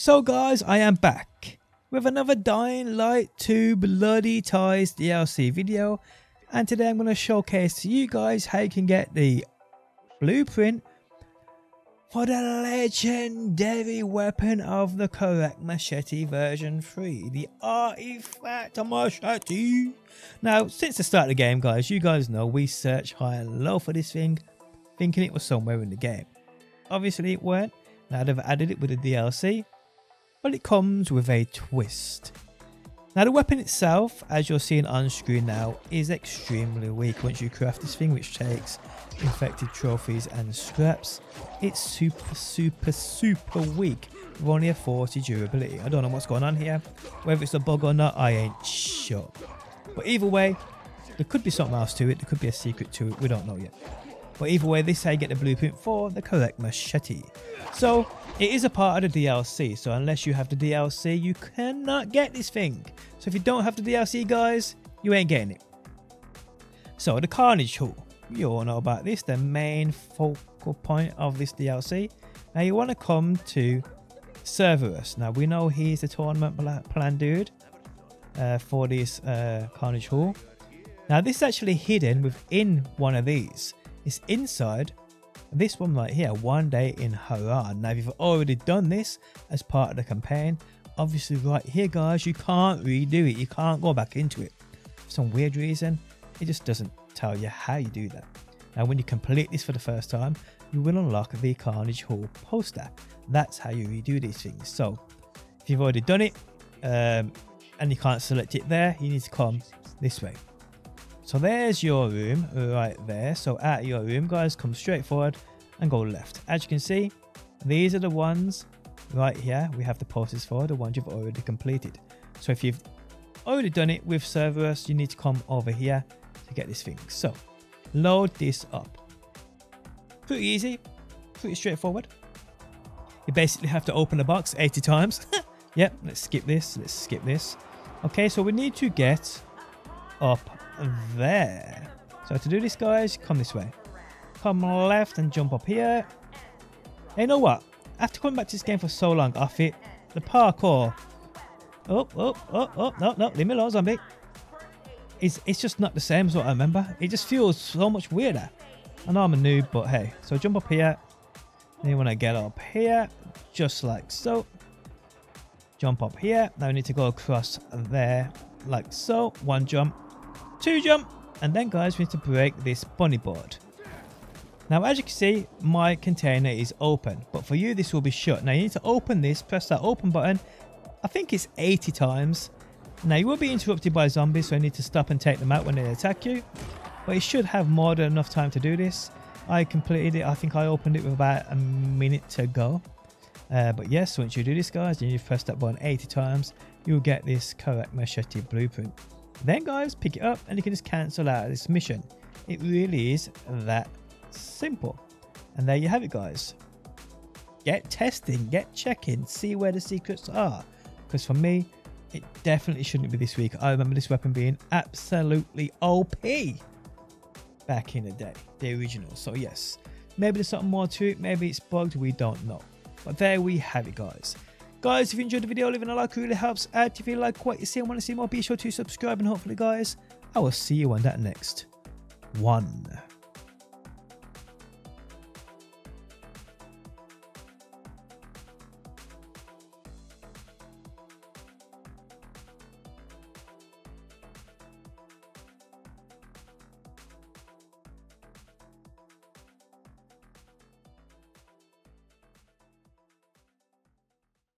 So guys, I am back with another Dying Light 2 Bloody Ties DLC video and today I'm going to showcase to you guys how you can get the blueprint for the legendary weapon of the Korek machete version 3, the artifact machete. Now, since the start of the game guys, you guys know we searched high and low for this thing, thinking it was somewhere in the game. Obviously it weren't, now they've added it with the DLC, but it comes with a twist. Now the weapon itself, as you're seeing on screen now, is extremely weak once you craft this thing which takes infected trophies and scraps. It's super super super weak with only a 40 durability. I don't know what's going on here, whether it's a bug or not I ain't sure. But either way, there could be something else to it, there could be a secret to it, we don't know yet. But either way, this you get the blueprint for the Korek machete. So, it is a part of the DLC, so unless you have the DLC, you cannot get this thing. So if you don't have the DLC, guys, you ain't getting it. So, the Carnage Hall. You all know about this, the main focal point of this DLC. Now, you want to come to Cerberus. Now, we know he's the tournament plan dude uh, for this uh, Carnage Hall. Now, this is actually hidden within one of these. It's inside this one right here, One Day in Harran. Now, if you've already done this as part of the campaign, obviously right here, guys, you can't redo it. You can't go back into it. For some weird reason, it just doesn't tell you how you do that. Now, when you complete this for the first time, you will unlock the Carnage Hall poster. That's how you redo these things. So, if you've already done it um, and you can't select it there, you need to come this way. So there's your room right there. So at your room, guys, come straight forward and go left. As you can see, these are the ones right here. We have the posters for the ones you've already completed. So if you've already done it with Cerberus, you need to come over here to get this thing. So load this up. Pretty easy, pretty straightforward. You basically have to open the box 80 times. yep, let's skip this. Let's skip this. Okay, so we need to get up there. So to do this, guys, come this way. Come left and jump up here. Hey, you know what? After coming back to this game for so long, I fit the parkour. Oh, oh, oh, oh, no, no, leave me alone, zombie. It's, it's just not the same as what I remember. It just feels so much weirder. I know I'm a noob, but hey. So jump up here. Then when I get up here, just like so. Jump up here. Now we need to go across there, like so. One jump two jump, and then guys, we need to break this bunny board. Now, as you can see, my container is open, but for you, this will be shut. Now, you need to open this, press that open button. I think it's 80 times. Now, you will be interrupted by zombies, so you need to stop and take them out when they attack you. But you should have more than enough time to do this. I completed it. I think I opened it with about a minute to go. Uh, but yes, once you do this, guys, and you press that button 80 times, you'll get this Korek machete blueprint. Then guys, pick it up and you can just cancel out this mission. It really is that simple. And there you have it guys. Get testing, get checking, see where the secrets are. Because for me, it definitely shouldn't be this weak. I remember this weapon being absolutely OP back in the day, the original. So yes, maybe there's something more to it. Maybe it's bugged, we don't know. But there we have it guys. Guys, if you enjoyed the video, leaving a like really helps out. If you like what you see and want to see more, be sure to subscribe and hopefully guys, I will see you on that next one.